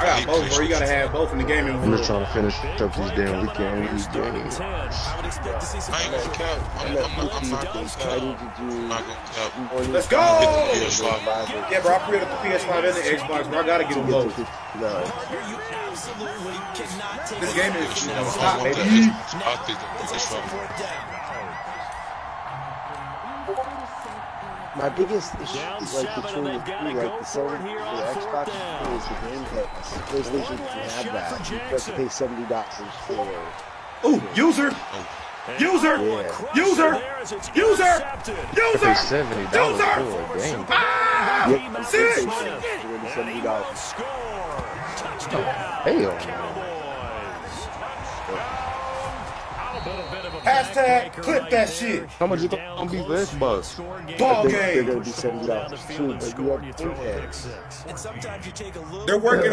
I got both, bro. You gotta have both in the gaming I'm just trying to finish up these damn weekend league games. I would expect to see some I ain't gonna cap. I'm, I'm, not, I'm not gonna cap. I need to I'm not gonna cap. Let's go! Hit the PS5. Yeah, bro. I pre-ordered the PS5 and the Xbox, bro. I gotta get them both. No. You absolutely cannot take This game is you stop, baby. I'll take the PS5. fourth down. My biggest issue Down is like seven, between the and two, like the Sony, the Xbox is the Game Pass. PlayStation doesn't have that. You have to pay seventy dollars for. Ooh, user, user, Yeah. user, user, user. seventy dollars User! for a game. Ah! Yep, Sit. seventy dollars. Hell, Hashtag clip that shit. how much you gonna be for Xbox? Ball They're game. gonna be seventy dollars too, but you have Game Pass. And sometimes you take a little They're working